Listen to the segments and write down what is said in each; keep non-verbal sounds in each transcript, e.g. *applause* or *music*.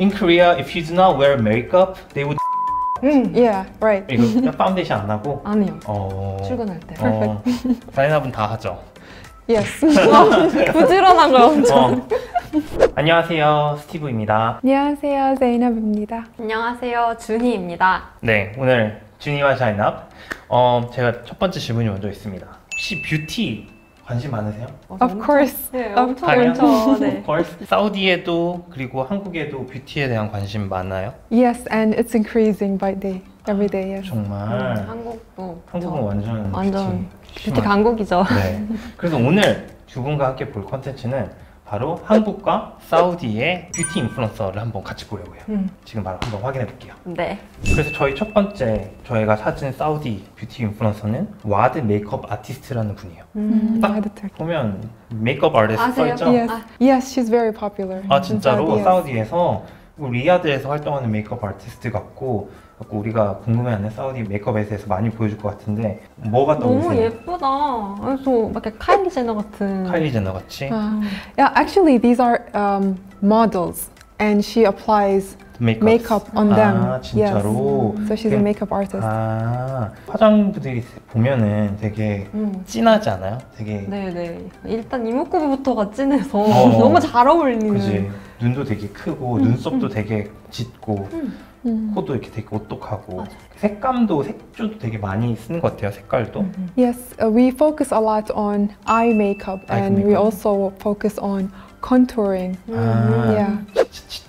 In Korea, if you do not wear makeup, they would 음, yeah, right. 이거 파운데이션 안 하고 아니요. 어... 출근할 때. 어, 자이납은 다 하죠. Yes. *laughs* *laughs* 부지런한 거 엄청. 어. 안녕하세요, 스티브입니다. 안녕하세요, 자이납입니다. 안녕하세요, 준희입니다. 네, 오늘 준희와 자이납. 어, 제가 첫 번째 질문이 먼저 있습니다. 혹시 뷰티 관심 많으세요? Of course. 네, Of 엄청 많죠. 네. First, 사우디에도 그리고 한국에도 뷰티에 대한 관심 많아요? Yes, and it's increasing by day, every day. Yes. 정말 음, 한국도 한국은 그쵸. 완전 완전 뷰티 뷰티 강국이죠. 네. *laughs* 그래서 오늘 두 분과 함께 볼 컨텐츠는 바로 한국과 사우디의 뷰티 인플루언서를 한번 같이 보려고요. 음. 지금 바로 한번 확인해 볼게요. 네. 그래서 저희 첫 번째 저희가 찾은 사우디 뷰티 인플루언서는 와드 메이크업 아티스트라는 분이에요. 딱 yeah, the tech. 보면 메이크업 아티스트 아세요? 써있죠? Yes. Ah. yes, she's very popular. 아 진짜로. 사우디에서 리야드에서 활동하는 메이크업 아티스트 같고 우리가 궁금해하는 사우디 메이크업에 대해서 많이 보여줄 것 같은데 뭐가 떠오르세요? 예쁘다. 그래서 막 카일리 제너 같은. 카일리 제너 같이 Uh, yeah, actually, these are um, models, and she applies 메이크업 makeup on them. 아 진짜로 Yes. So she's a makeup artist. 아 화장부들이 보면은 되게 음. 진하지 않아요? 되게 네네. 일단 이목구비부터가 진해서 어. 너무 잘 어울리는. 그지 눈도 되게 크고 눈썹도 되게 짙고 Mm. 코도 이렇게 되게 오똑하고 맞아. 색감도 색조도 되게 많이 쓰는 것 같아요 색깔도 음. Yes, uh, we focus a lot on eye makeup, Eye and we makeup. also focus on contouring. 아, Yeah.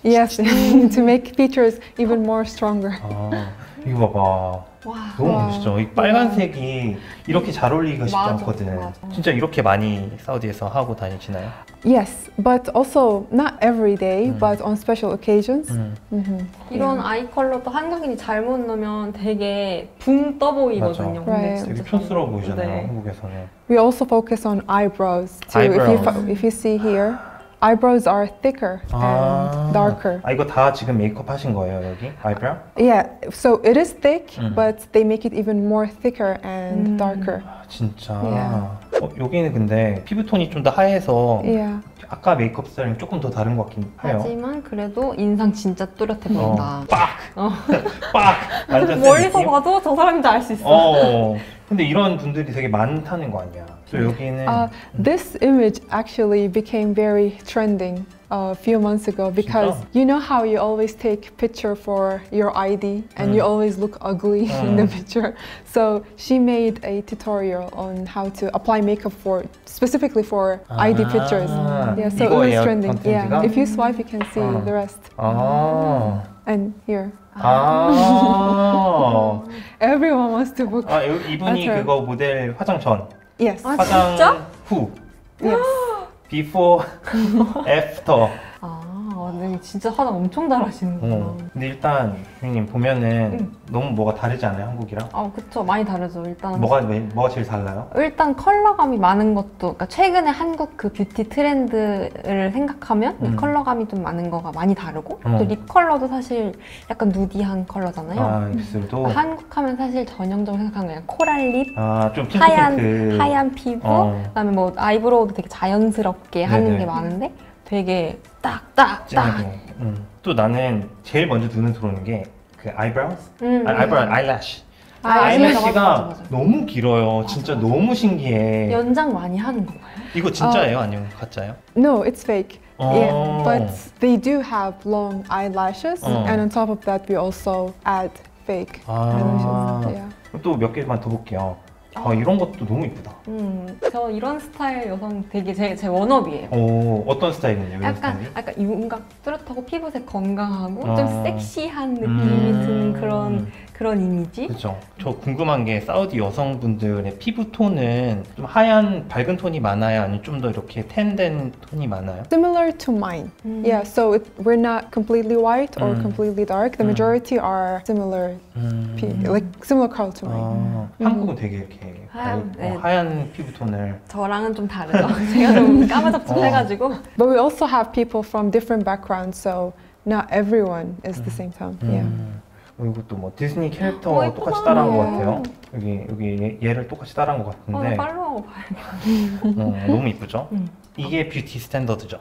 Yes, to make features even more stronger. 아, 이거 봐봐 와. 너무 와. 멋있죠 이 빨간색이 이렇게 잘 어울리기가 쉽지 맞아, 않거든 맞아. 진짜 이렇게 많이 사우디에서 하고 다니시나요? Yes, but also not every day, Mm. but on special occasions. 음. hmm 이런 아이 컬러도 한국인이 잘못 넣으면 되게 붕 떠 보이거든요. 맞아. Right. 되게 촌스러워 보이잖아요 네. 한국에서는 We also focus on eyebrows too. If you Eyebrows. if you see here, eyebrows are thicker and darker. 아 이거 다 지금 메이크업 하신 거예요 여기? 아이브라우? Yeah, so it is thick, Mm. but they make it even more thicker and Mm. darker. 아 진짜 Yeah. 어, 여기는 근데 피부 톤이 좀 더 하얘서 Yeah. 아까 메이크업 스타일이랑 조금 더 다른 것 같긴 해요 하지만 그래도 인상 진짜 뚜렷해 보인다. 어, 빡! 어. *laughs* 빡! 완전 센 멀리서 느낌? 봐도 저 사람인지 알 수 있어. 어 근데 이런 분들이 되게 많다는 거 아니야 또 여기는 Uh, this image actually became very trending a few months ago because 진짜? you know how you always take picture for your ID and you Mm. always look ugly in *laughs* the Mm. picture. So she made a tutorial on how to apply makeup for specifically for ID 아, pictures. Yeah, so it was 이거예요, trending. 컨텐츠가? Yeah, if you swipe, you can see 어. the rest. 아, And here, 아, To book. 아 요- 이분이 맞아요. 그거 모델 화장 전, Yes. 아, 화장 진짜? 후, Yes. before, after. 아, 근데 진짜 화장 엄청 잘하시는구나. 어. 근데 일단 주인님 보면은 응. 너무 뭐가 다르지 않아요 한국이랑? 아, 그쵸. 많이 다르죠. 일단. 뭐가 왜- 뭐가 제일 달라요? 일단 컬러감이 많은 것도, 그러니까 최근에 한국 그 뷰티 트렌드를 생각하면 음. 이 컬러감이 좀 많은 거가 많이 다르고, 어. 또 립 컬러도 사실 약간 nudy한 컬러잖아요. 아 입술도 한국 하면 사실 전형적으로 생각하는 그냥 coral lip, 아 좀 하얀. 하얀 피부, 어. 그다음에 뭐 eyebrow도 되게 자연스럽게 하는 네네. 게 많은데 되게 딱딱딱. 진하게. 음. 또 나는 제일 먼저 눈에 들어오는 게 그 eyebrows, 음, 아, eyebrow eyelash. 아, eyelash가 맞아, 맞아, 맞아. 너무 길어요. 진짜 너무 신기해. 연장 많이 하는 건가요? 이거 진짜예요? 아니면 가짜예요? No, it's fake. 어. Yeah, but they do have long eyelashes, Oh. and on top of that, we also add fake 아. eyelashes. Yeah. 또몇 개만 더 볼게요. 아, 이런 것도 너무 이쁘다. 음, 저 이런 스타일 여성 되게 제, 제 워너비예요. 오, 어떤 스타일이냐, 이런 약간 스타일이? 약간 윤곽 뚜렷하고 피부색 건강하고 아. 좀 섹시한 느낌이 음. 드는 그런 그런 이미지. 그죠. 저 궁금한 게 사우디 여성분들의 피부 톤은 좀 하얀 밝은 톤이 많아요? 아니면 좀 더 이렇게 텐된 톤이 많아요? Similar to mine. 음. Yeah, so it, we're not completely white or Mm. completely dark. The Mm. majority are similar, 음. like similar color to mine. 아, 음. 한국은 되게 이렇게 하얀, 밝- 네. 어, 하얀 피부 톤을 저랑은 좀 다르죠. *laughs* 제가 좀 까마잡잡해가지고. But we also have people from different backgrounds, so not everyone is the same tone. Yeah. 음. 이것도 뭐 디즈니 캐릭터 어. 똑같이 따라한 것 예. 같아요. 여기 여기 얘- 얘를 똑같이 따라한 것 어, 같은데 나 팔로우 봐야 어, 너무 이쁘죠? 음. 이게 뷰티 스탠더드죠.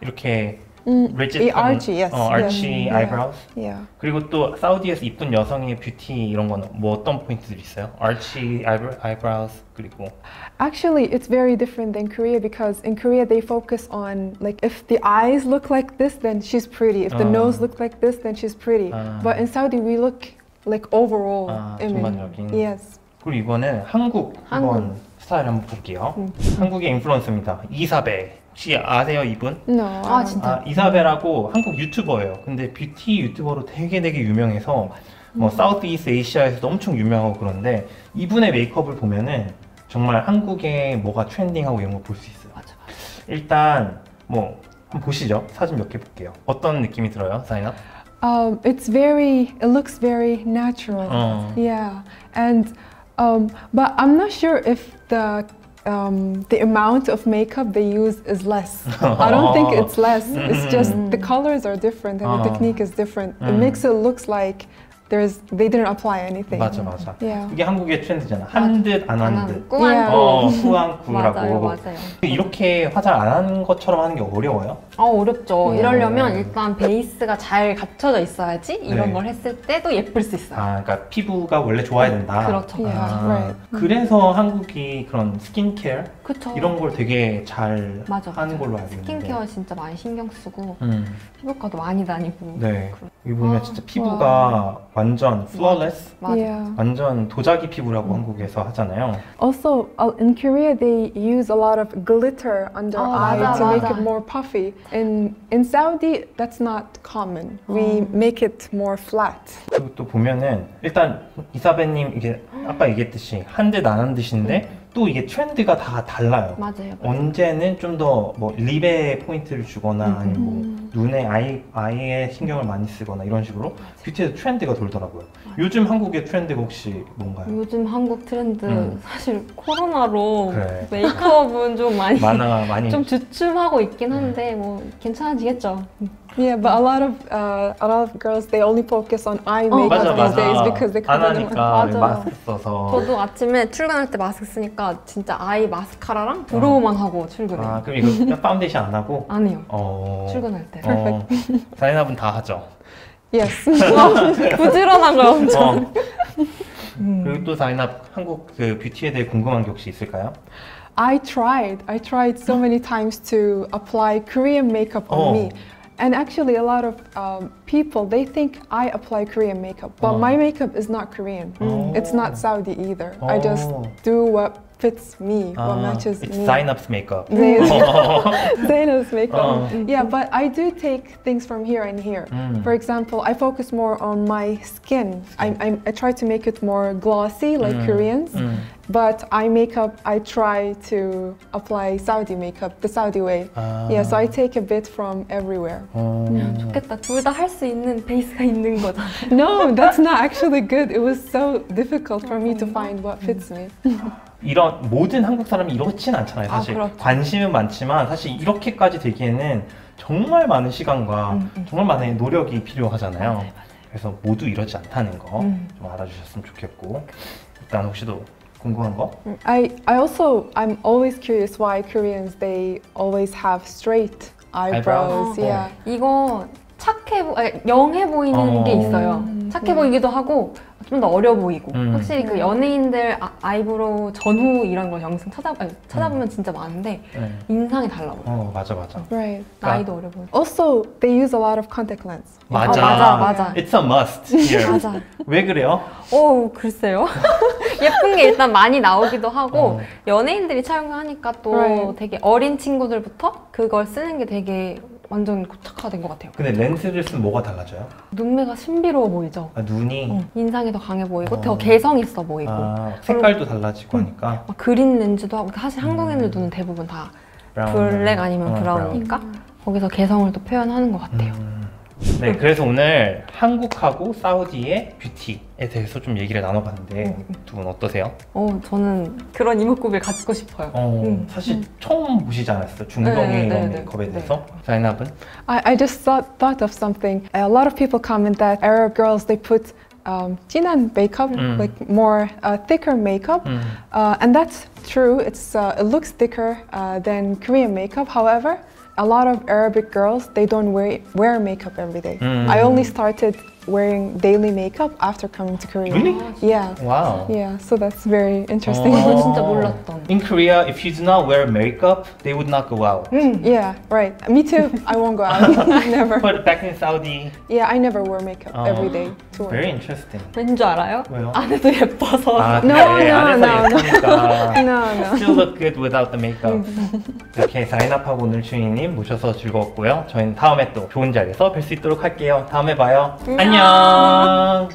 이렇게 Mm, 리짓한 이 archy, yes. 어, archy yes. eyebrows. Yeah. 그리고 또 사우디에서 이쁜 여성의 뷰티 이런 거는 뭐 어떤 포인트들이 있어요? archy eyebrow- eyebrows 그리고 Actually, it's very different than Korea because in Korea they focus on like if the eyes look like this, then she's pretty. If the Ah. nose look like this, then she's pretty. Ah. But in Saudi, we look like overall 아, image. 전반적인. Yes. 그리고 이번엔 한국 한번 스타일 한번 볼게요. 한국의 인플루언서입니다. 이사배. 혹시 아세요 이분? No. 아, I don't. 진짜? 아, 이사배라고 한국 유튜버예요. 근데 뷰티 유튜버로 되게 되게 유명해서 뭐 Southeast Asia에서도 엄청 유명하고 그런데 이분의 메이크업을 보면은 정말 한국에 뭐가 trending하고 이런 걸 볼 수 있어요. 맞아, 맞아. 일단 뭐 한번 보시죠. 사진 몇 개 볼게요. 어떤 느낌이 들어요, 자이납? Um, it's very. It looks very natural. 어. Yeah, and um, but I'm not sure if the um, the amount of makeup they use is less. I don't think it's less. It's just *laughs* the colors are different and the Oh. technique is different. It Mm. makes it looks like there's they didn't apply anything. 맞아, 맞아. Yeah. 이게 한국의 트렌드잖아. 한 듯 안한안 듯. 하는 꾸안 Yeah. 어, *laughs* 맞아요. 맞아요. 이렇게 화장 안 하는 것처럼 하는 게 어려워요? 어, 어렵죠. 음. 이러려면 일단 베이스가 잘 갖춰져 있어야지 이런 네. 걸 했을 때도 예쁠 수 있어요. 아, 그러니까 피부가 원래 좋아야 된다. 그렇죠. Yeah. 아, right. 그래서 한국이 그런 스킨케어 그쵸. 이런 걸 되게 잘 맞아, 하는 맞아. 걸로 알고 있는데. 스킨케어 진짜 많이 신경 쓰고 음, 피부과도 많이 다니고. 네. 그렇- 여기 보면 아, 진짜 피부가 완전 flawless, 맞아. Yeah. 완전 도자기 피부라고 한국에서 하잖아요. Also, uh, in Korea, they use a lot of glitter under Oh, eye 맞아, to make 맞아. it more puffy. In in Saudi, that's not common. We make it more flat. 그리고 또 보면은 일단 이사배님 이게 아까 얘기했듯이 한 듯 안 한 듯인데 또 이게 트렌드가 다 달라요. 맞아요. 언제는 좀 더 뭐 lip에 포인트를 주거나 아니면 뭐 눈에 eye eye에 신경을 많이 쓰거나 이런 식으로 뷰티에서 트렌드가 돌더라고요. 요즘 한국의 트렌드가 혹시 뭔가요? 요즘 한국 트렌드 음. 사실 코로나로 그래. 메이크업은 좀 많이 뭔가 많이 *laughs* 좀 주춤하고 있긴 한데 뭐 괜찮아지겠죠. Yeah, but a lot of uh, a lot of girls they only focus on eye Oh, makeup 맞아 these 맞아 days because they 안 cover them. 하니까 맞아. 마스크 써서 저도 아침에 출근할 때 마스크 쓰니까 진짜 eye 마스카라랑 brow만 하고 출근해요. 아 그럼 이거 파운데이션 안 하고 아니요. 어 출근할 때. 어, 자이납은 다 하죠. Yes. 부지런한 거 엄청. 어. 그리고 또 자이납 한국 그 뷰티에 대해 궁금한 게 혹시 있을까요? I tried. I tried so many times to apply Korean makeup on Oh. me. And actually, a lot of um, people they think I apply Korean makeup, but Oh. my makeup is not Korean. Oh. It's not Saudi either. I just Oh. do what fits me, what matches it's me. Zainab's makeup. *laughs* *laughs* Zainab's makeup. Oh. Yeah, but I do take things from here and here. Mm. For example, I focus more on my skin. I, I, I try to make it more glossy, like Mm. Koreans. 음. But eye makeup, I try to apply Saudi makeup, the Saudi way. 아. Yeah, so I take a bit from everywhere. 어. 좋겠다. 둘 다 할 수 있는 베이스가 있는 거잖아. No, that's not actually good. It was so difficult for me to find what fits me. 이런 모든 한국 사람이 이렇진 않잖아요. 아, 사실 그렇죠. 관심은 많지만 사실 이렇게까지 되기에는 정말 많은 시간과 음, 음. 정말 많은 노력이 필요하잖아요. 맞아요, 그래서 모두 이러지 않다는 거좀 음. 알아주셨으면 좋겠고 일단 혹시도 궁금한 거? I, I also, I'm always curious why Koreans, they always have straight eyebrows. Eyebrows? Yeah. 이거 착해 보, 아니, 영해 보이는 어. 게 있어요. 착해 보이기도 하고 좀 더 어려 보이고. 음. 확실히 그 연예인들 아, eyebrow 전후 이런 거 영상 찾아 아니, 찾아보면 진짜 많은데 네. 인상이 달라 보여. 어 맞아 맞아. Right. 나이도 어려 보여. Also, they use a lot of contact lens. 맞아. 어, 맞아, 맞아. It's a must here. *laughs* 맞아. 왜 그래요? 오 글쎄요. *laughs* 예쁜 게 일단 많이 나오기도 하고 어. 연예인들이 착용하니까 또 Right. 되게 어린 친구들부터 그걸 쓰는 게 되게 완전 고착화된 것 같아요. 근데 렌즈를 쓰면 뭐가 달라져요? 눈매가 신비로워 보이죠. 아, 눈이 어, 인상이 더 강해 보이고 어. 더 개성 있어 보이고 아, 색깔도 달라지고 하니까 막 green 렌즈도 하고 사실 음. 한국인들 눈은 대부분 다 brown. Black 아니면 어, brown이니까 거기서 개성을 또 표현하는 것 같아요. 음. 네, 그래서 오늘 한국하고 사우디의 beauty에 대해서 좀 얘기를 나눠봤는데 두 분 어떠세요? 어, 저는 그런 이목구비를 갖고 싶어요. 어, 음. 사실 처음 보시지 않았어요? 중동의 네, 네, 이런 네, 메이크업에 네. 대해서? 자이나분? I, I just thought, thought of something. A lot of people comment that Arab girls, they put um, jinan makeup, Mm. like more uh, thicker makeup. 음. Uh, and that's true. It's uh, it looks thicker uh, than Korean makeup. However, a lot of Arabic girls, they don't wear, wear makeup every day. Mm. I only started wearing daily makeup after coming to Korea. Really? Yeah. Wow. Yeah, so that's very interesting. Oh. *laughs* In Korea, if you do not wear makeup, they would not go out. Mm, yeah, right. Me too. I won't go out. *laughs* *laughs* never. But back in Saudi? Yeah, I never wore makeup oh. every day. Work. very interesting. 왠줄 알아요? 왜요? 안에도 예뻐서. 아, No, 그래. no, 안에서 no, no. 예쁘니까. *laughs* No, no. Still look good without the makeup. 이렇게 사인업하고 오늘 주인님 모셔서 즐거웠고요. 저희는 다음에 또 좋은 자리에서 뵐 수 있도록 할게요. 다음에 봐요. 안녕.